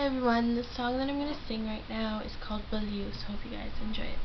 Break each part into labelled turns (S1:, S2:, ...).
S1: Everyone, the song that I'm going to sing right now is called Baliu, so hope you guys enjoy it.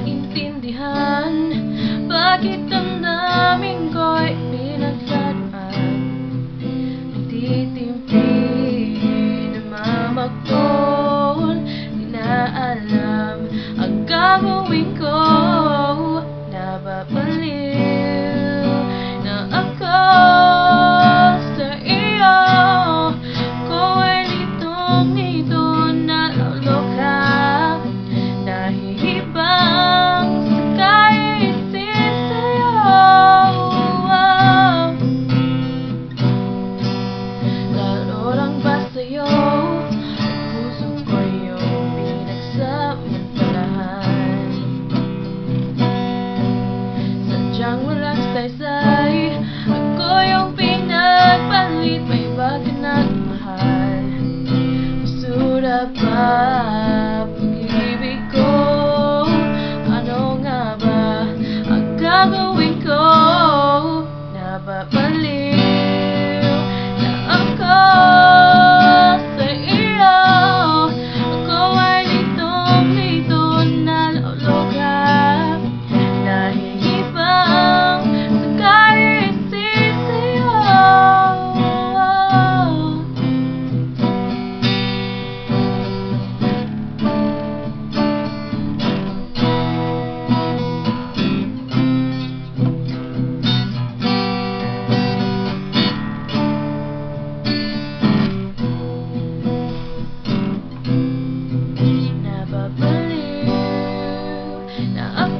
S1: maintindihan. Bakit ang namin ko'y pinagdaraan Nagtitimpi, namamakon Di na alam ang gagawin ko. Now